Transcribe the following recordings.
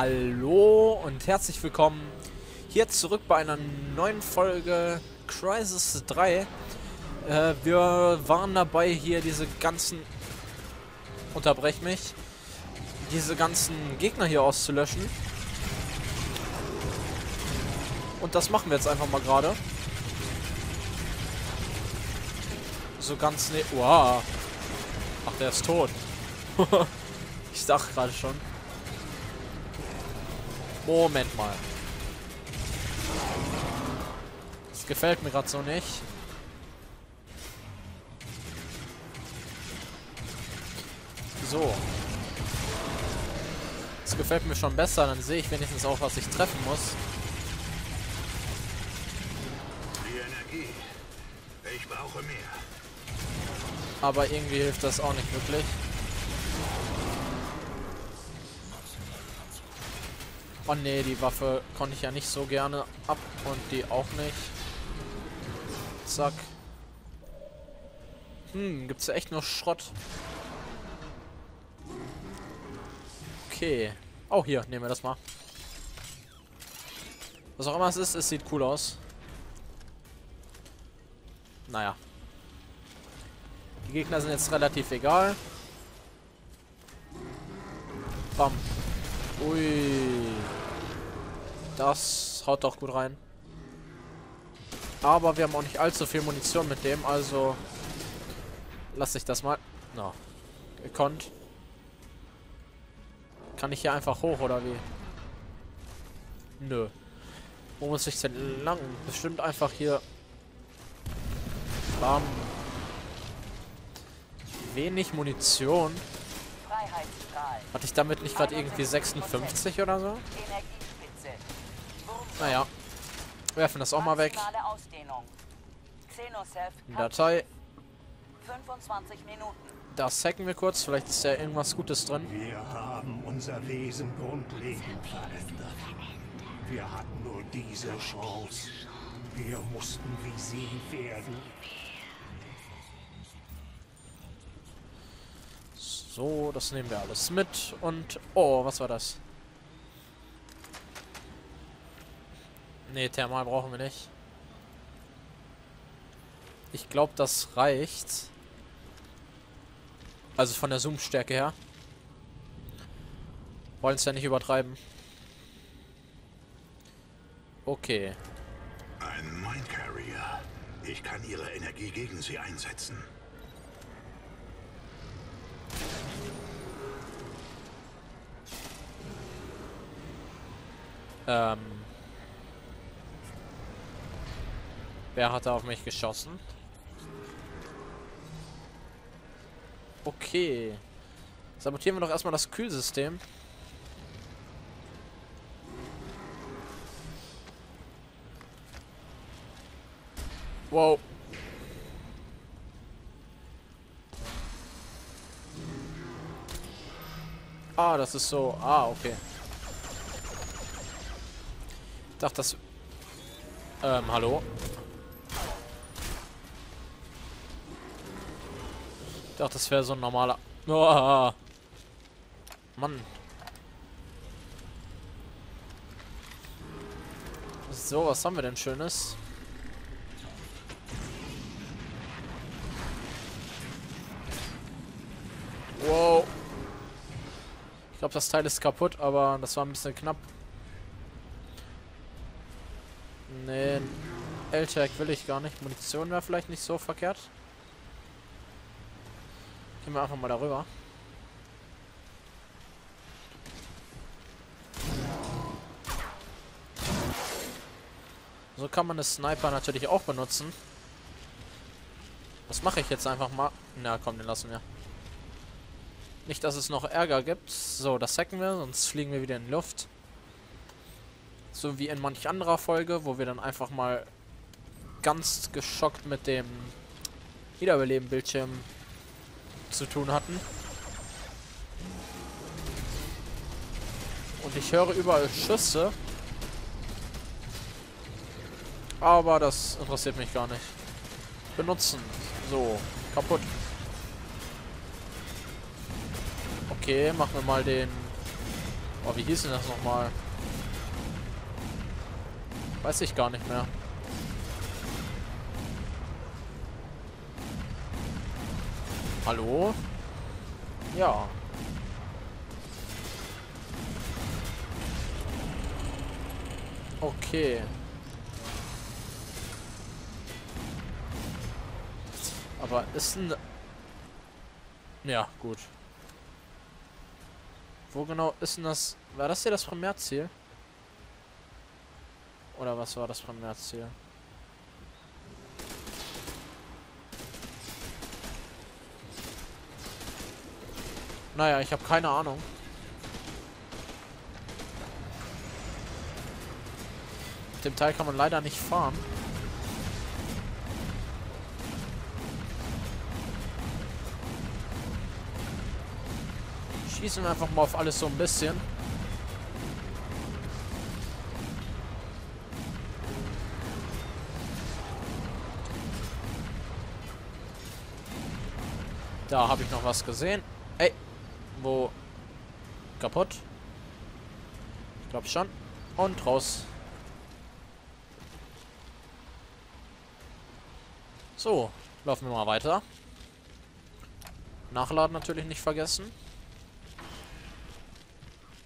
Hallo und herzlich willkommen hier zurück bei einer neuen Folge Crisis 3. Äh, wir waren dabei hier diese ganzen... Unterbrech mich. Diese ganzen Gegner hier auszulöschen. Und das machen wir jetzt einfach mal gerade. So ganz ne... Wow. Ach, der ist tot. ich dachte gerade schon. Moment mal. Das gefällt mir gerade so nicht. So. Das gefällt mir schon besser, dann sehe ich wenigstens auch, was ich treffen muss. Die Energie. Ich brauche mehr. Aber irgendwie hilft das auch nicht wirklich. Oh ne, die Waffe konnte ich ja nicht so gerne ab und die auch nicht. Zack. Hm, gibt's ja echt nur Schrott. Okay. Oh, hier, nehmen wir das mal. Was auch immer es ist, es sieht cool aus. Naja. Die Gegner sind jetzt relativ egal. Bam. Ui. Das haut doch gut rein. Aber wir haben auch nicht allzu viel Munition mit dem, also lasse ich das mal. No. Gekonnt. Kann ich hier einfach hoch, oder wie? Nö. Wo muss ich denn lang? Bestimmt einfach hier. Bam. Wenig Munition. Hatte ich damit nicht gerade irgendwie 56 oder so? Naja. Werfen das auch mal weg. Datei. Das hacken wir kurz. Vielleicht ist ja irgendwas Gutes drin. Wir haben unser Wesen grundlegend verändert. Wir hatten nur diese Chance. Wir mussten wie sie werden. So, das nehmen wir alles mit. Und, oh, was war das? Ne, Thermal brauchen wir nicht. Ich glaube, das reicht. Also von der Zoom-Stärke her. Wollen es ja nicht übertreiben. Okay. Ein Mind Carrier. Ich kann ihre Energie gegen sie einsetzen. Ähm. Wer hat da auf mich geschossen? Okay. Sabotieren wir doch erstmal das Kühlsystem. Wow. Ah, das ist so. Ah, okay. Ich dachte, das... Ähm, hallo? Dachte, das wäre so ein normaler... Oh, Mann. So, was haben wir denn Schönes? Wow. Ich glaube, das Teil ist kaputt, aber das war ein bisschen knapp. Nee, L-Tag will ich gar nicht. Munition wäre vielleicht nicht so verkehrt. Gehen wir einfach mal darüber. So kann man eine Sniper natürlich auch benutzen. Das mache ich jetzt einfach mal. Na komm, den lassen wir. Nicht, dass es noch Ärger gibt. So, das hacken wir, sonst fliegen wir wieder in die Luft. So wie in manch anderer Folge, wo wir dann einfach mal ganz geschockt mit dem Wiederbeleben-Bildschirm zu tun hatten. Und ich höre überall Schüsse. Aber das interessiert mich gar nicht. Benutzen. So, kaputt. Okay, machen wir mal den... Oh, wie hieß denn das nochmal? Weiß ich gar nicht mehr. Hallo? Ja. Okay. Aber ist ein... Ja, gut. Wo genau ist denn das... War das hier das Primärziel? Oder was war das Primärziel? Naja, ich habe keine Ahnung. Mit dem Teil kann man leider nicht fahren. Schießen wir einfach mal auf alles so ein bisschen. Da habe ich noch was gesehen. Ey, wo? Kaputt? Ich glaube schon. Und raus. So, laufen wir mal weiter. Nachladen natürlich nicht vergessen.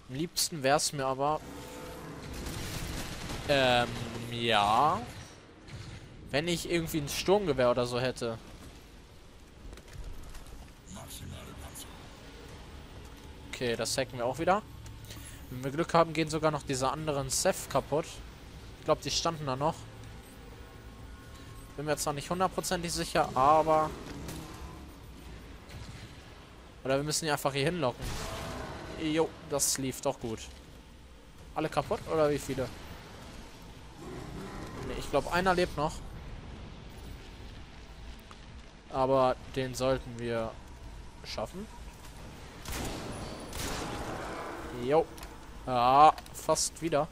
Am liebsten wäre es mir aber... Ähm, ja. Wenn ich irgendwie ein Sturmgewehr oder so hätte. Okay, das hacken wir auch wieder. Wenn wir Glück haben, gehen sogar noch diese anderen Seth kaputt. Ich glaube, die standen da noch. Bin mir noch nicht hundertprozentig sicher, aber... Oder wir müssen die einfach hier hinlocken. Jo, das lief doch gut. Alle kaputt oder wie viele? Ne, ich glaube einer lebt noch. Aber den sollten wir schaffen. Jo. Ah, fast wieder.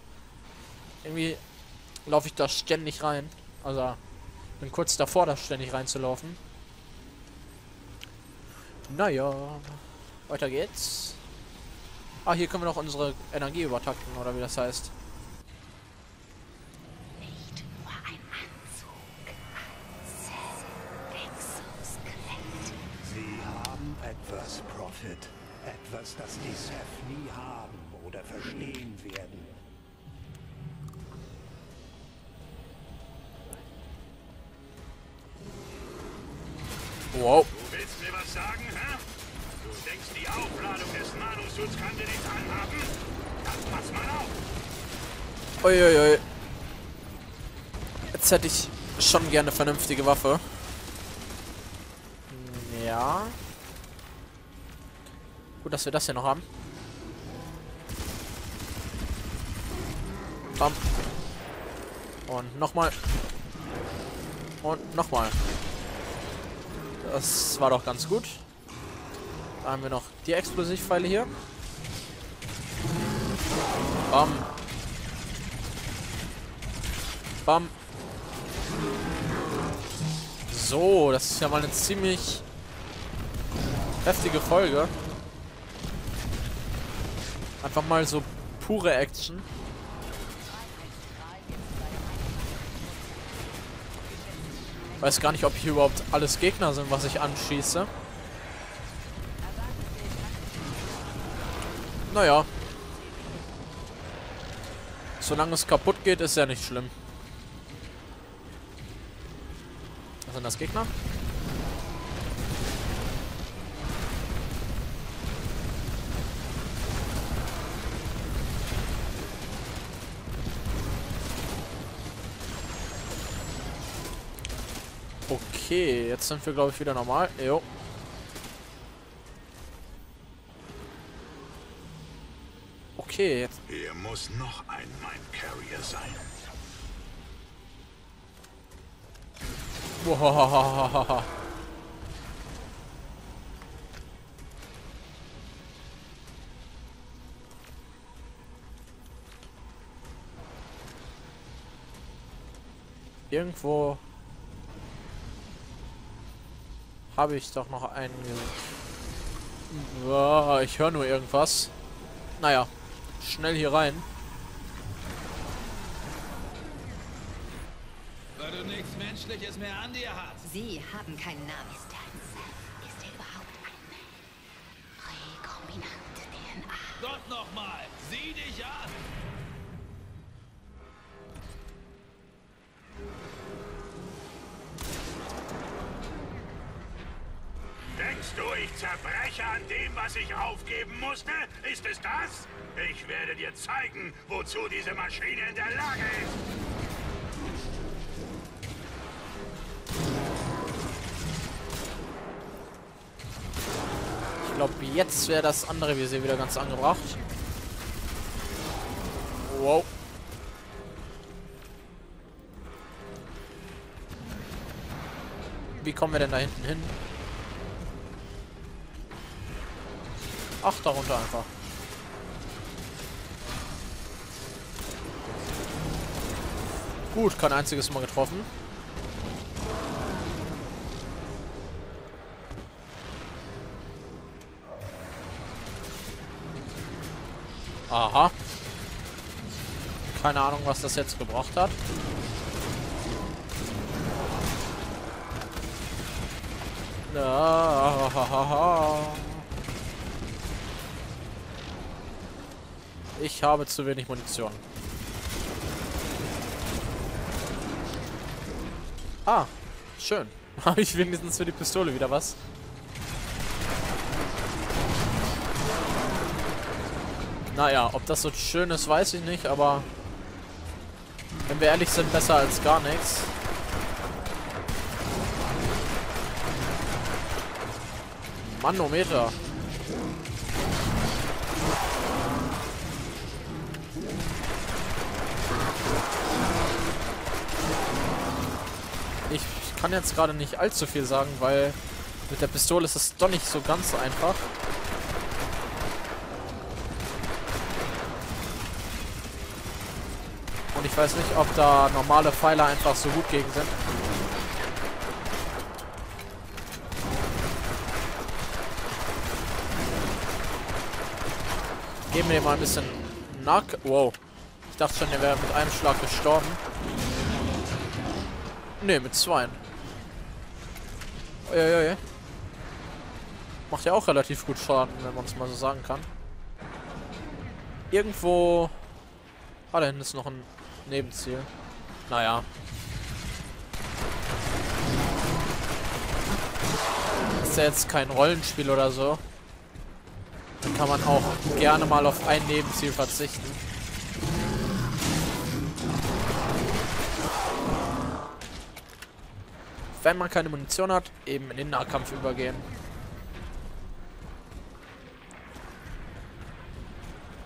Irgendwie laufe ich da ständig rein. Also, bin kurz davor, da ständig reinzulaufen. Naja. Weiter geht's. Ah, hier können wir noch unsere Energie übertakten, oder wie das heißt. Nicht nur ein Anzug. Sie haben etwas, Prophet. Etwas, das die Seth nie haben oder verstehen werden. Wow. Du willst mir was sagen, hä? Du denkst, die Aufladung des Nanosuits kann dir nichts anhaben? Dann pass mal auf. Uiuiui. Jetzt hätte ich schon gerne eine vernünftige Waffe. Ja. Gut, dass wir das hier noch haben. Bam. Und nochmal. Und nochmal. Das war doch ganz gut. Da haben wir noch die Explosivpfeile hier. Bam. Bam. So, das ist ja mal eine ziemlich heftige Folge. Einfach mal so pure Action. Weiß gar nicht, ob hier überhaupt alles Gegner sind, was ich anschieße. Naja. Solange es kaputt geht, ist ja nicht schlimm. Was sind das Gegner? Okay, jetzt sind wir, glaube ich, wieder normal. Jo. Okay, jetzt. Hier muss noch ein Mind Carrier sein. Wow. Irgendwo habe ich doch noch einen... Oh, ich höre nur irgendwas. Naja. schnell hier rein. Weil du nichts Menschliches mehr an dir hast. Sie haben keinen Namen. Ist er ein? Ist er überhaupt eine rekombinante DNA? Gott nochmal, sieh dich an! An dem, was ich aufgeben musste? Ist es das? Ich werde dir zeigen, wozu diese Maschine in der Lage ist. Ich glaube, jetzt wäre das andere Visier wieder ganz angebracht. Wow. Wie kommen wir denn da hinten hin? Ach, darunter einfach. Gut, kein einziges Mal getroffen. Aha. Keine Ahnung, was das jetzt gebracht hat. Ah, Ich habe zu wenig Munition. Ah, schön. Habe ich wenigstens für die Pistole wieder was? Naja, ob das so schön ist, weiß ich nicht, aber wenn wir ehrlich sind, besser als gar nichts. Manometer. Ich kann jetzt gerade nicht allzu viel sagen, weil mit der Pistole ist es doch nicht so ganz einfach. Und ich weiß nicht, ob da normale Pfeiler einfach so gut gegen sind. Geben wir mal ein bisschen Nack. Wow. Ich dachte schon, der wäre mit einem Schlag gestorben. Ne, mit zwei. Uiuiui. Macht ja auch relativ gut Schaden, wenn man es mal so sagen kann. Irgendwo... Ah, da hinten ist noch ein Nebenziel. Naja. Ist ja jetzt kein Rollenspiel oder so. Dann kann man auch gerne mal auf ein Nebenziel verzichten. Wenn man keine Munition hat, eben in den Nahkampf übergehen.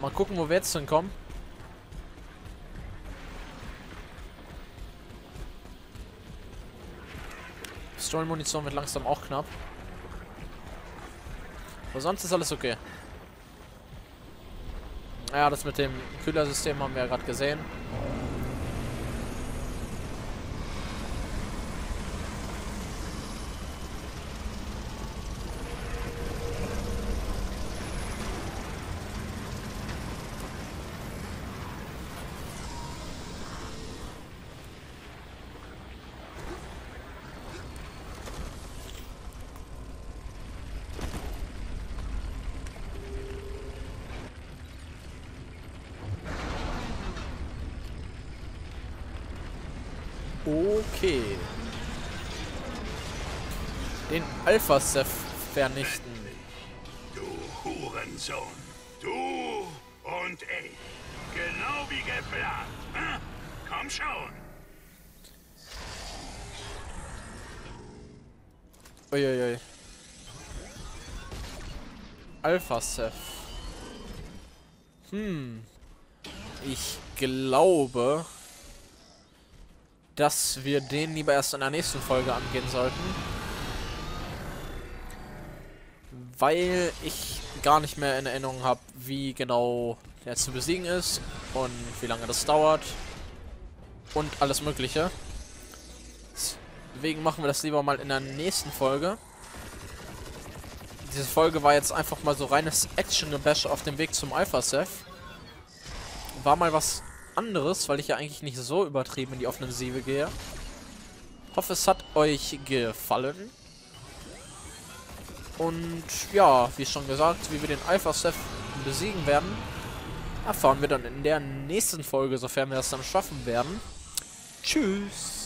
Mal gucken, wo wir jetzt hinkommen. Pistolenmunition wird langsam auch knapp. Aber sonst ist alles okay. Ja, das mit dem Kühlersystem haben wir ja gerade gesehen. Okay. Den Alpha-Seth vernichten. Du Hurensohn. Du und ich. Genau wie geplant. Hm? Komm schon. Uiuiui. Alpha-Seth. Hm. Ich glaube, dass wir den lieber erst in der nächsten Folge angehen sollten. Weil ich gar nicht mehr in Erinnerung habe, wie genau der zu besiegen ist und wie lange das dauert und alles mögliche. Deswegen machen wir das lieber mal in der nächsten Folge. Diese Folge war jetzt einfach mal so reines Action-Gebash auf dem Weg zum Alpha-Seth. war mal was anderes, weil ich ja eigentlich nicht so übertrieben in die Offensive gehe. Hoffe, es hat euch gefallen. Und ja, wie schon gesagt, wie wir den Alpha Seth besiegen werden, erfahren wir dann in der nächsten Folge, sofern wir das dann schaffen werden. Tschüss.